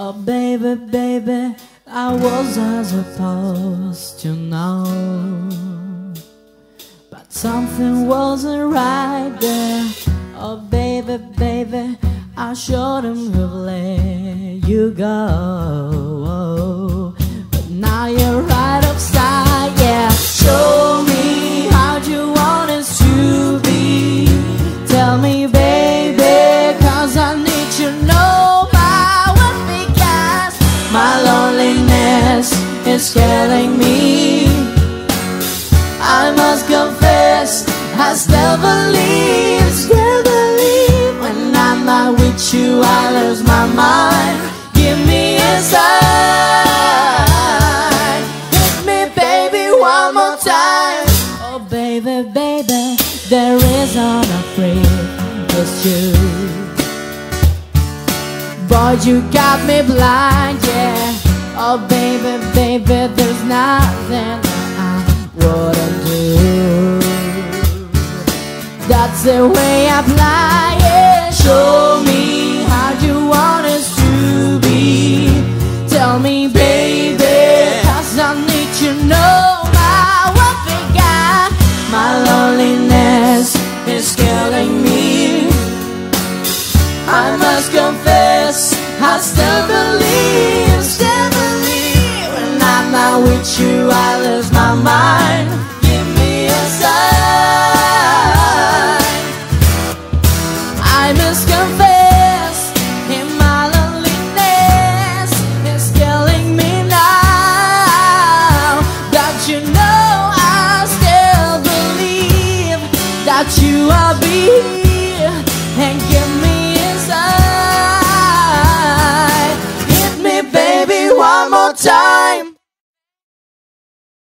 Oh, baby, baby, I wasn't supposed to know. But something wasn't right there. Oh, baby, baby, I shouldn't have let you go. Is killing me. I must confess, I still believe, still believe. When I'm not with you, I lose my mind. Give me a sign. Hit me, baby, one more time. Oh, baby, baby, there is unafraid. It's you. Boy, you got me blind, yeah. Oh, baby, nothing I wouldn't do. That's the way I play it. Show me how you want us to be. Tell me, baby, cause I need to know my what got. My loneliness is killing me. I must confess, I still With you, I lose my mind. Give me a sign. I must confess, in my loneliness is killing me now. That you know I still believe that you are here and give me a sign. Hit me, baby, one more time.